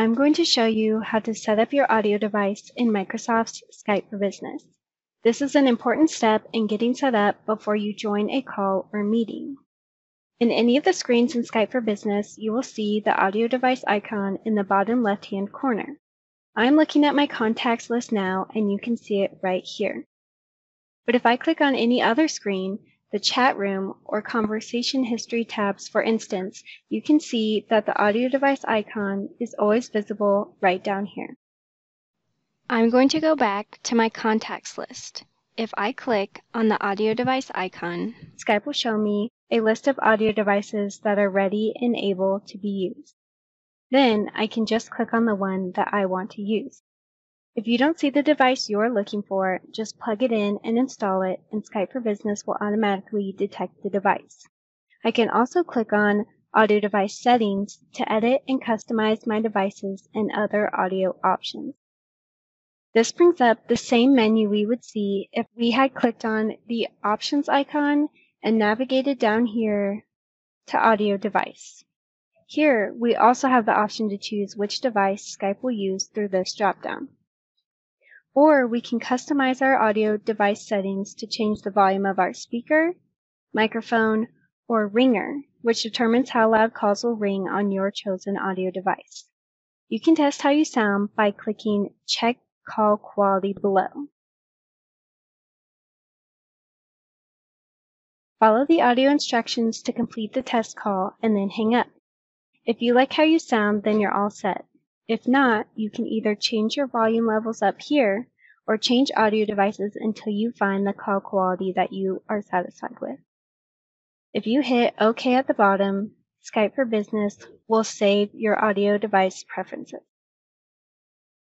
I'm going to show you how to set up your audio device in Microsoft's Skype for Business. This is an important step in getting set up before you join a call or meeting. In any of the screens in Skype for Business, you will see the audio device icon in the bottom left-hand corner. I'm looking at my contacts list now, and you can see it right here. But if I click on any other screen, the chat room or conversation history tabs, for instance, you can see that the audio device icon is always visible right down here. I'm going to go back to my contacts list. If I click on the audio device icon, Skype will show me a list of audio devices that are ready and able to be used. Then I can just click on the one that I want to use. If you don't see the device you're looking for, just plug it in and install it, and Skype for Business will automatically detect the device. I can also click on Audio Device Settings to edit and customize my devices and other audio options. This brings up the same menu we would see if we had clicked on the Options icon and navigated down here to Audio Device. Here, we also have the option to choose which device Skype will use through this dropdown. Or we can customize our audio device settings to change the volume of our speaker, microphone, or ringer, which determines how loud calls will ring on your chosen audio device. You can test how you sound by clicking Check Call Quality below. Follow the audio instructions to complete the test call and then hang up. If you like how you sound, then you're all set. If not, you can either change your volume levels up here or change audio devices until you find the call quality that you are satisfied with. If you hit OK at the bottom, Skype for Business will save your audio device preferences.